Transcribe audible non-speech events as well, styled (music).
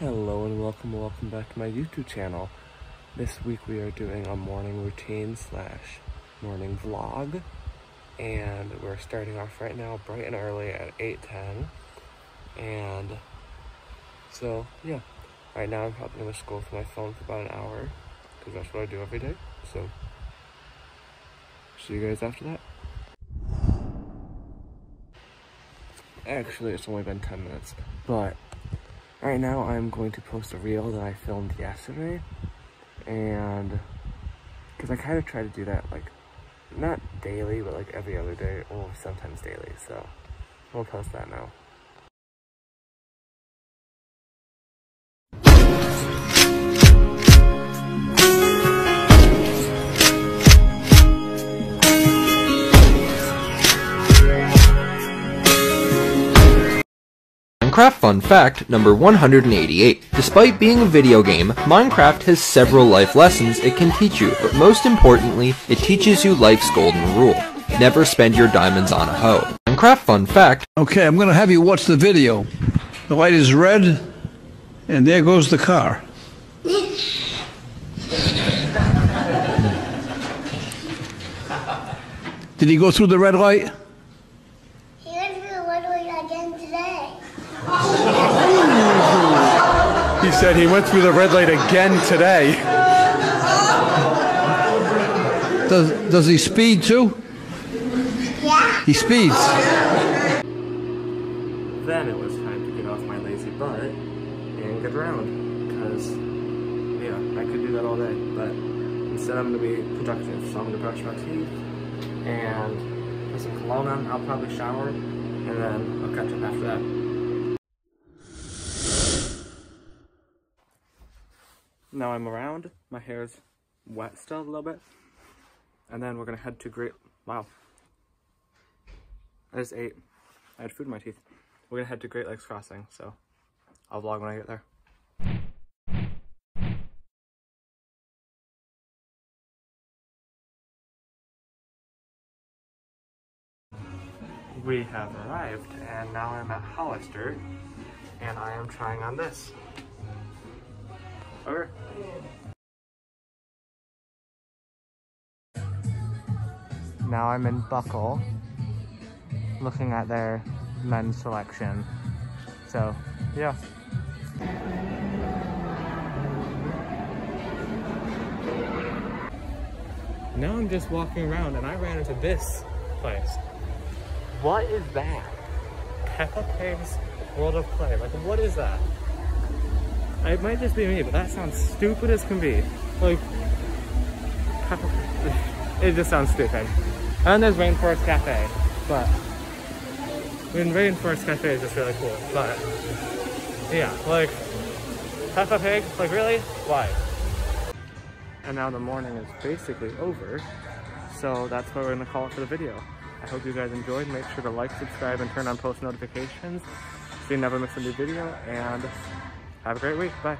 Hello and welcome, welcome back to my YouTube channel. This week we are doing a morning routine slash morning vlog. And we're starting off right now bright and early at 8.10. And so, yeah. Right now I'm probably to scroll through my phone for about an hour. Because that's what I do every day. So, see you guys after that. Actually, it's only been 10 minutes. But Right now I'm going to post a reel that I filmed yesterday and because I kind of try to do that like not daily but like every other day or sometimes daily so we'll post that now. Minecraft Fun Fact number 188. Despite being a video game, Minecraft has several life lessons it can teach you, but most importantly, it teaches you life's golden rule. Never spend your diamonds on a hoe. Minecraft Fun Fact Okay, I'm going to have you watch the video. The light is red, and there goes the car. Did he go through the red light? He went through the red light again today. He said he went through the red light again today. Does, does he speed too? Yeah. He speeds. Then it was time to get off my lazy butt and get around because yeah I could do that all day but instead I'm going to be productive so I'm going to brush my teeth and put some cologne on I'll probably shower and then I'll catch up after that. Now I'm around, my hair's wet still a little bit and then we're to head to Great, wow I just ate, I had food in my teeth. We're gonna head to Great Lakes Crossing, so I'll vlog when I get there. We have arrived, and now I'm at Hollister, and I am trying on this. Okay. Now I'm in Buckle, looking at their men's selection. So, yeah. Now I'm just walking around and I ran into this place. What is that? Peppa Pig's World of Play. Like, what is that? It might just be me, but that sounds stupid as can be. Like, (laughs) It just sounds stupid. And there's Rainforest Cafe, but I mean, Rainforest Cafe is just really cool, but yeah, like, Peppa Pig, like really? Why? And now the morning is basically over, so that's what we're gonna call it for the video. I hope you guys enjoyed. Make sure to like, subscribe, and turn on post notifications so you never miss a new video, and have a great week. Bye.